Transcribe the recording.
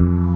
Mm-hmm.